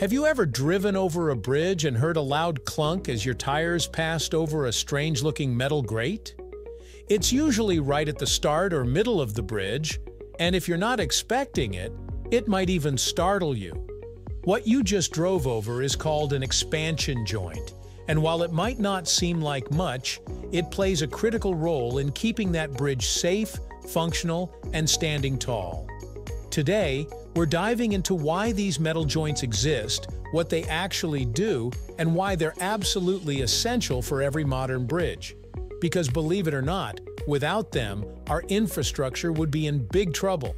Have you ever driven over a bridge and heard a loud clunk as your tires passed over a strange-looking metal grate? It's usually right at the start or middle of the bridge, and if you're not expecting it, it might even startle you. What you just drove over is called an expansion joint, and while it might not seem like much, it plays a critical role in keeping that bridge safe, functional, and standing tall. Today, we're diving into why these metal joints exist, what they actually do, and why they're absolutely essential for every modern bridge. Because believe it or not, without them, our infrastructure would be in big trouble.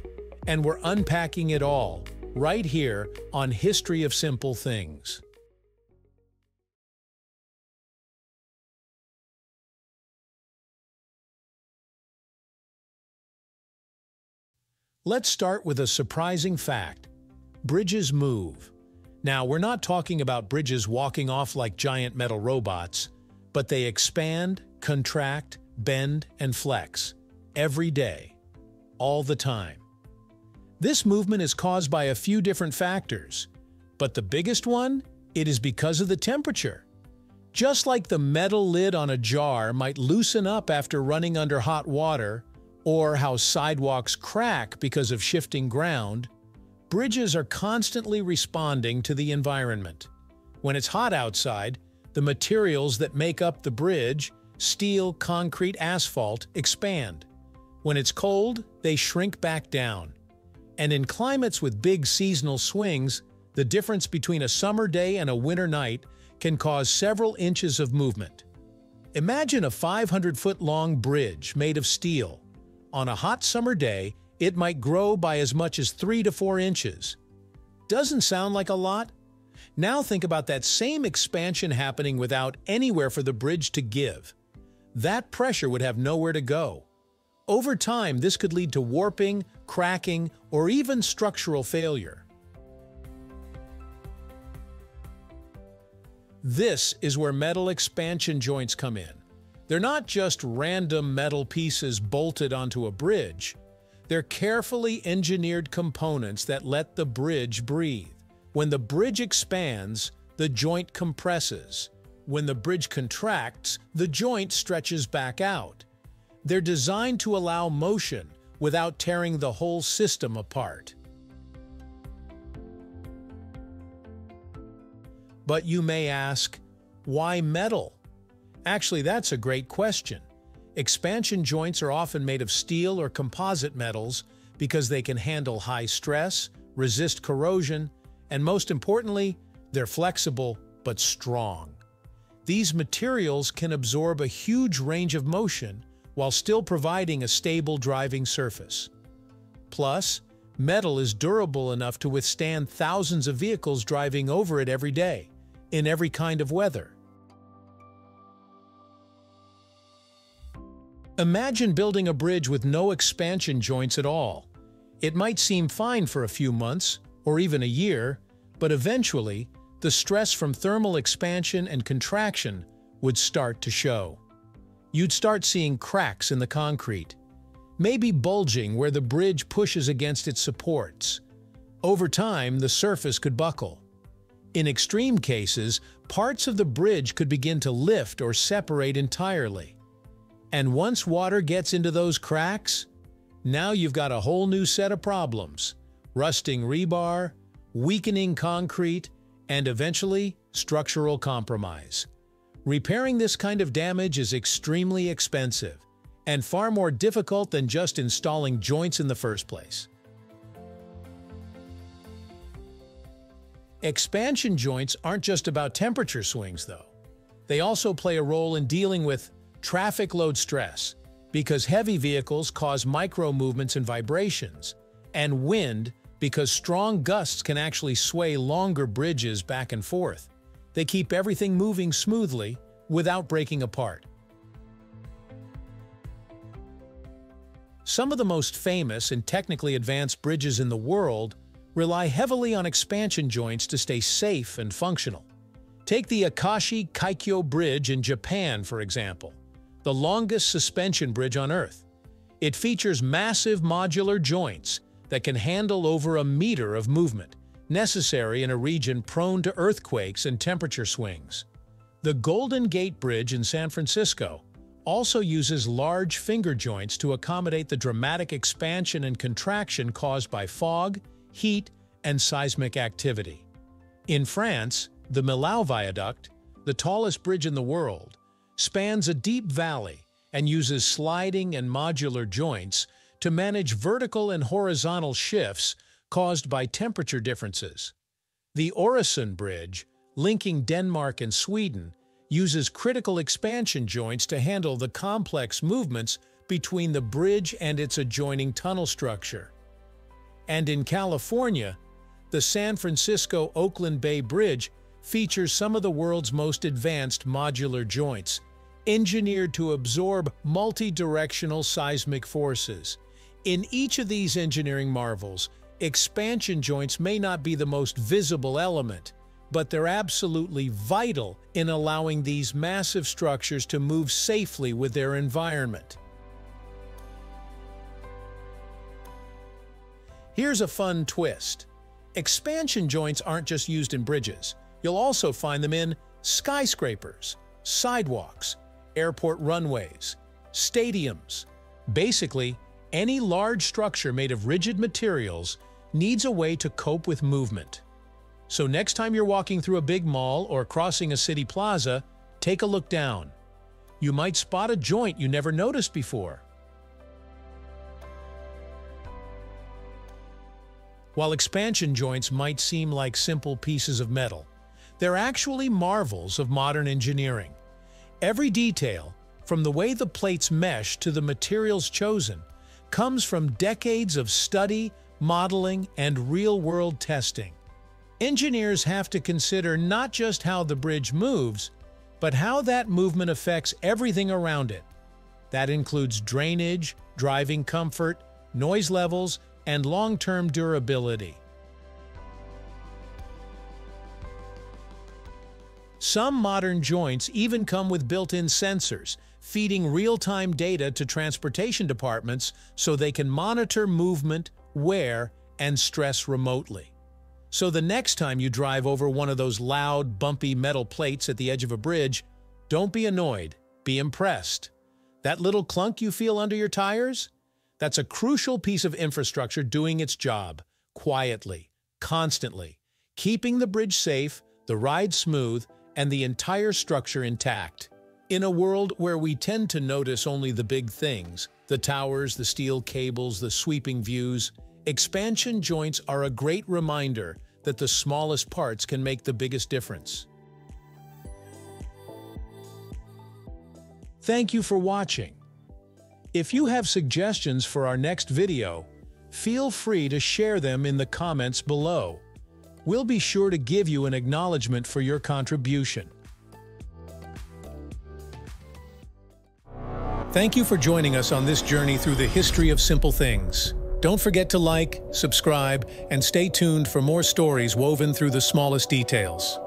And we're unpacking it all, right here on History of Simple Things. Let's start with a surprising fact. Bridges move. Now, we're not talking about bridges walking off like giant metal robots, but they expand, contract, bend, and flex every day, all the time. This movement is caused by a few different factors, but the biggest one, it is because of the temperature. Just like the metal lid on a jar might loosen up after running under hot water, or how sidewalks crack because of shifting ground, bridges are constantly responding to the environment. When it's hot outside, the materials that make up the bridge, steel, concrete, asphalt, expand. When it's cold, they shrink back down. And in climates with big seasonal swings, the difference between a summer day and a winter night can cause several inches of movement. Imagine a 500-foot-long bridge made of steel, on a hot summer day, it might grow by as much as 3 to 4 inches. Doesn't sound like a lot? Now think about that same expansion happening without anywhere for the bridge to give. That pressure would have nowhere to go. Over time, this could lead to warping, cracking, or even structural failure. This is where metal expansion joints come in. They're not just random metal pieces bolted onto a bridge. They're carefully engineered components that let the bridge breathe. When the bridge expands, the joint compresses. When the bridge contracts, the joint stretches back out. They're designed to allow motion without tearing the whole system apart. But you may ask, why metal? Actually, that's a great question. Expansion joints are often made of steel or composite metals because they can handle high stress, resist corrosion, and most importantly, they're flexible but strong. These materials can absorb a huge range of motion while still providing a stable driving surface. Plus, metal is durable enough to withstand thousands of vehicles driving over it every day, in every kind of weather. Imagine building a bridge with no expansion joints at all. It might seem fine for a few months, or even a year, but eventually, the stress from thermal expansion and contraction would start to show. You'd start seeing cracks in the concrete, maybe bulging where the bridge pushes against its supports. Over time, the surface could buckle. In extreme cases, parts of the bridge could begin to lift or separate entirely. And once water gets into those cracks, now you've got a whole new set of problems. Rusting rebar, weakening concrete, and eventually structural compromise. Repairing this kind of damage is extremely expensive and far more difficult than just installing joints in the first place. Expansion joints aren't just about temperature swings, though. They also play a role in dealing with traffic load stress, because heavy vehicles cause micro movements and vibrations, and wind because strong gusts can actually sway longer bridges back and forth. They keep everything moving smoothly without breaking apart. Some of the most famous and technically advanced bridges in the world rely heavily on expansion joints to stay safe and functional. Take the Akashi Kaikyo Bridge in Japan, for example the longest suspension bridge on Earth. It features massive modular joints that can handle over a meter of movement, necessary in a region prone to earthquakes and temperature swings. The Golden Gate Bridge in San Francisco also uses large finger joints to accommodate the dramatic expansion and contraction caused by fog, heat, and seismic activity. In France, the Millau Viaduct, the tallest bridge in the world, spans a deep valley and uses sliding and modular joints to manage vertical and horizontal shifts caused by temperature differences. The Øresund Bridge, linking Denmark and Sweden, uses critical expansion joints to handle the complex movements between the bridge and its adjoining tunnel structure. And in California, the San Francisco-Oakland Bay Bridge features some of the world's most advanced modular joints, engineered to absorb multi-directional seismic forces. In each of these engineering marvels, expansion joints may not be the most visible element, but they're absolutely vital in allowing these massive structures to move safely with their environment. Here's a fun twist. Expansion joints aren't just used in bridges. You'll also find them in skyscrapers, sidewalks, airport runways, stadiums. Basically, any large structure made of rigid materials needs a way to cope with movement. So next time you're walking through a big mall or crossing a city plaza, take a look down. You might spot a joint you never noticed before. While expansion joints might seem like simple pieces of metal, they're actually marvels of modern engineering. Every detail, from the way the plates mesh to the materials chosen, comes from decades of study, modeling, and real-world testing. Engineers have to consider not just how the bridge moves, but how that movement affects everything around it. That includes drainage, driving comfort, noise levels, and long-term durability. Some modern joints even come with built-in sensors, feeding real-time data to transportation departments so they can monitor movement, wear, and stress remotely. So the next time you drive over one of those loud, bumpy metal plates at the edge of a bridge, don't be annoyed, be impressed. That little clunk you feel under your tires? That's a crucial piece of infrastructure doing its job, quietly, constantly, keeping the bridge safe, the ride smooth, and the entire structure intact. In a world where we tend to notice only the big things, the towers, the steel cables, the sweeping views, expansion joints are a great reminder that the smallest parts can make the biggest difference. Thank you for watching. If you have suggestions for our next video, feel free to share them in the comments below. We'll be sure to give you an acknowledgement for your contribution. Thank you for joining us on this journey through the history of simple things. Don't forget to like, subscribe, and stay tuned for more stories woven through the smallest details.